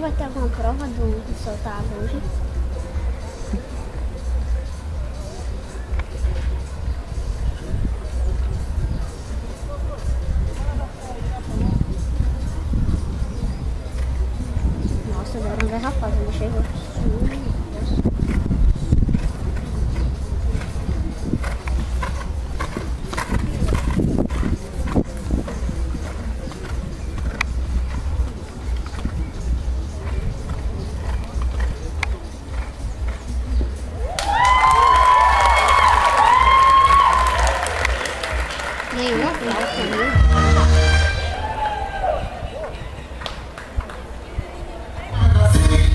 vai ter alguma prova do, do soltar hoje? Nossa, deram um garrafado, não chegou.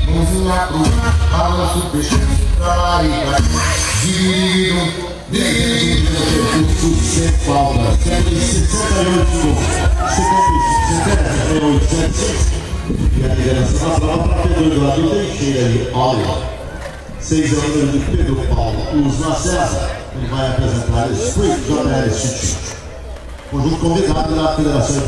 Mãozinha pro balanço, deixa caiga Dividido, dividido Sem falta 168 78, 76 E a liderança na prova para Pedro Eduardo Teixeira ali, olha 6 anos de Pedro Paulo Usna César Ele vai apresentar Spring JL City Conjunto convidado da Federação